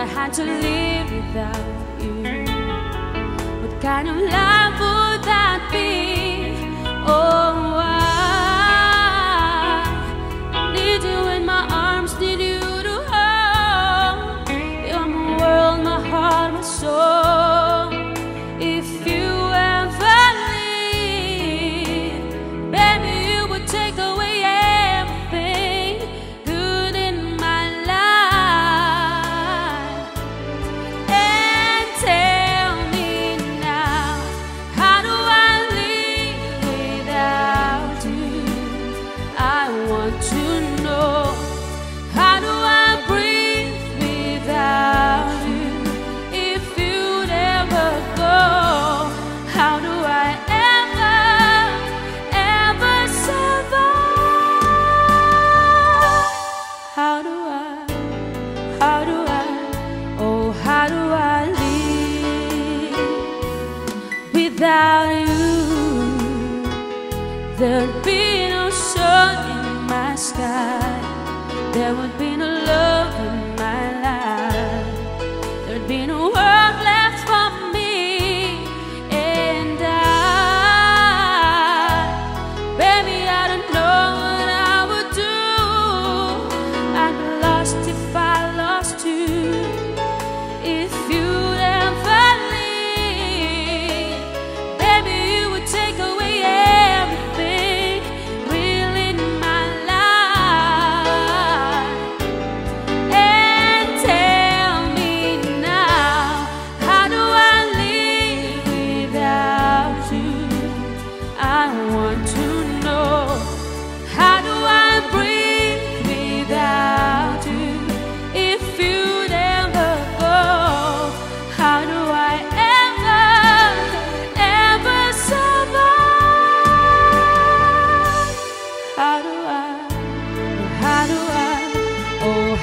I had to live without you. What kind of life would that be? Oh. without you, there'd be no sun in my sky, there would be no love.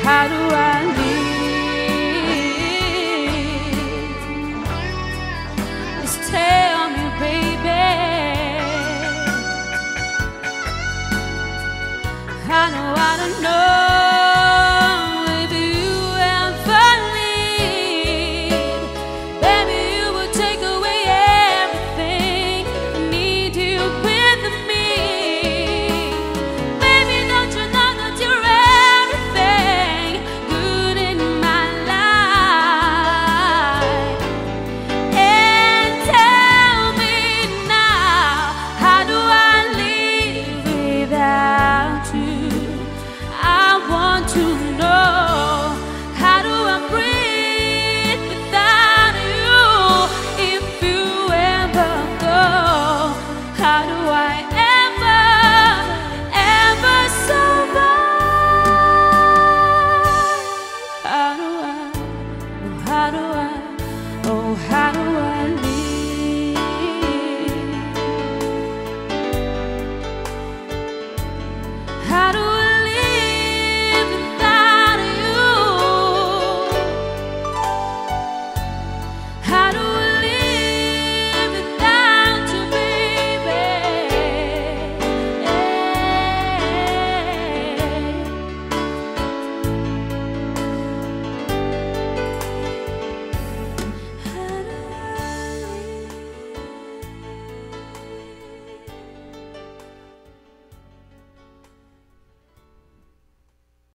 How do I? I, oh, how do I